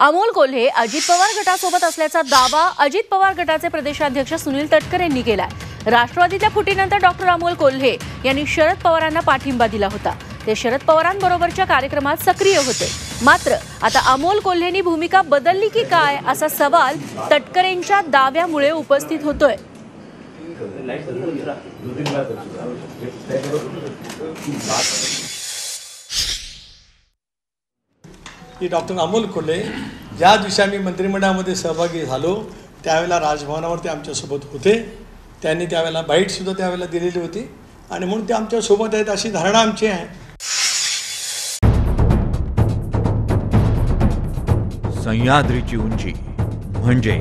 अमोल कोल्हे अजित पवार गटासोबत असल्याचा दावा अजित पवार गटाचे प्रदेशाध्यक्ष सुनील तटकर यांनी केलाय. राष्ट्रवादीच्या फुटीनंतर डॉक्टर अमोल कोल्हे यांनी शरद पवारांना पाठिंबा दिला होता. ते शरद पवारांबरोबरच्या कार्यक्रमात सक्रिय होते. मात्र आता अमोल कोल्हेनी भूमिका बदलली की काय असा सवाल तटकरेंच्या दाव्यामुळे उपस्थित होतोय. की डॉक्टर अमोल कोल्हे ज्या दिवशी आम्ही मंत्रिमंडळामध्ये सहभागी झालो. त्यावेळेला राजभवनावरती आमच्यासोबत होते. त्यांनी त्यावेळेला बाईटसुद्धा त्यावेळेला दिलेली होती. आणि म्हणून ते आमच्यासोबत आहेत अशी धारणा आमची आहे. सह्याद्रीची उंची म्हणजे